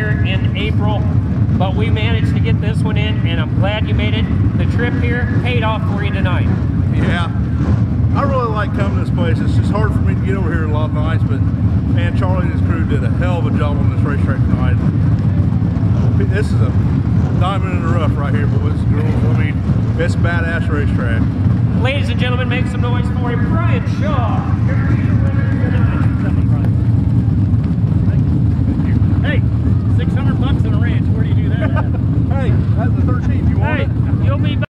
here in April, but we managed to get this one in, and I'm glad you made it. The trip here paid off for you tonight. Yeah. I really like coming to this place. It's just hard for me to get over here a lot of nights, but man, Charlie and his crew did a hell of a job on this racetrack tonight. This is a diamond in the rough right here, boys and girls. I mean, it's a badass racetrack. Ladies and gentlemen, make some noise for him, Brian Shaw. Your winner tonight. Hey, 600 bucks on a ranch. Where do you do that at? Hey, that's the 13. You want Hey, you'll be back.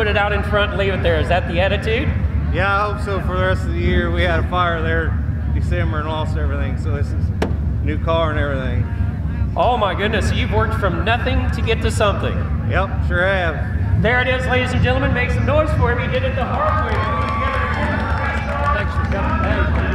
put it out in front, and leave it there. Is that the attitude? Yeah, I hope so for the rest of the year. We had a fire there December and lost everything, so this is new car and everything. Oh my goodness, you've worked from nothing to get to something. Yep, sure have. There it is, ladies and gentlemen. Make some noise for him. He did it the hard way. Thanks for coming. Hey,